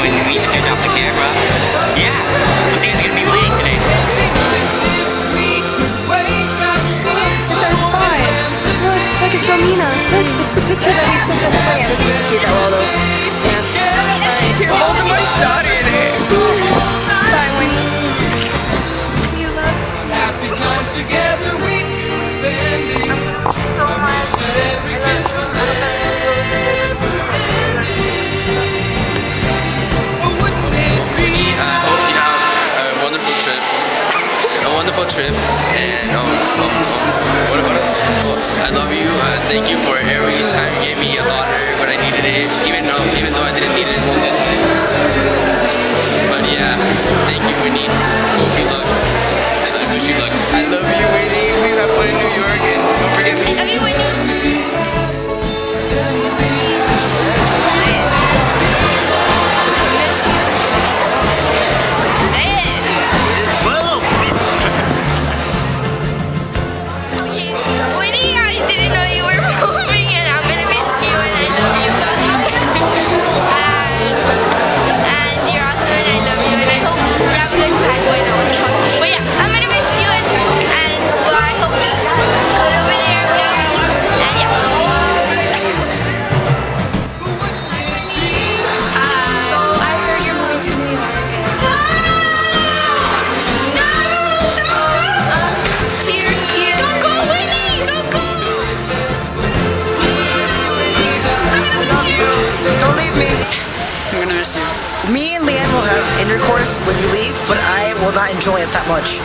when, off the camera. Yeah, so Sam's gonna be bleeding today. Look, look, it's Romina. Look, it's the picture that we took of the. You can see that all over. Trip. And um, um what about? I love you. Thank you for every time you gave me Me and Leanne will have intercourse when you leave, but I will not enjoy it that much.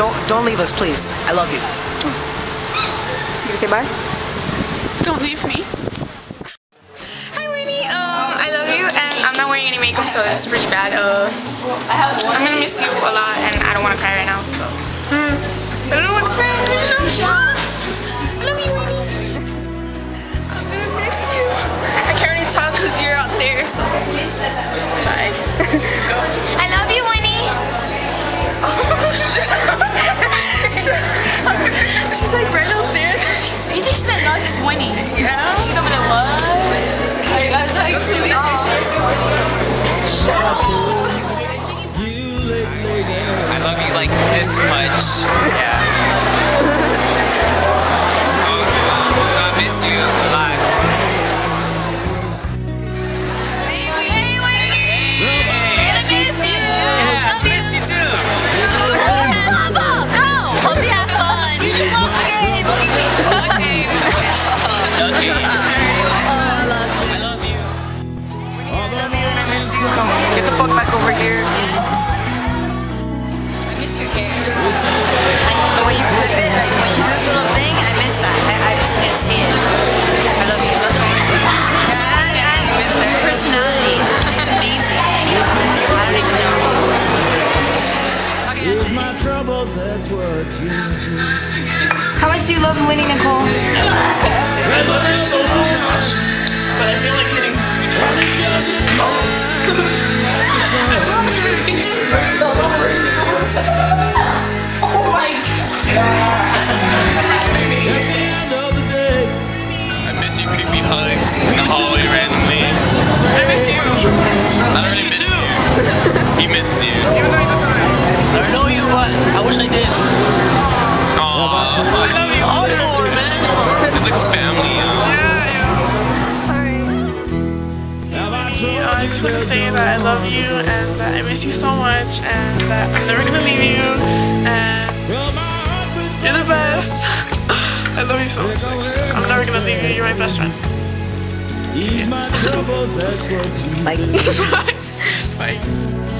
Don't don't leave us, please. I love you. You say bye? Don't leave me. Hi Winnie, um, I love you and I'm not wearing any makeup so it's really bad. Uh, I'm gonna miss you a lot and I don't want to cry right now. So, hmm. You think that nice? It's Winnie. Yeah. She's over there, what? Are you guys like Too Shut up. I love you like this much. Yeah. Much do you love Winnie Nicole? I love you so much, but I feel like hitting. Oh my I miss you creepy hugs in the hallway randomly. I miss you. I really miss you. He misses you. Even though he doesn't. I don't know you, but I wish I did. Just want to say that I love you and that I miss you so much and that I'm never gonna leave you and you're the best. I love you so much. Like, I'm never gonna leave you. You're my best friend. Ease my troubles, that's what you Bye.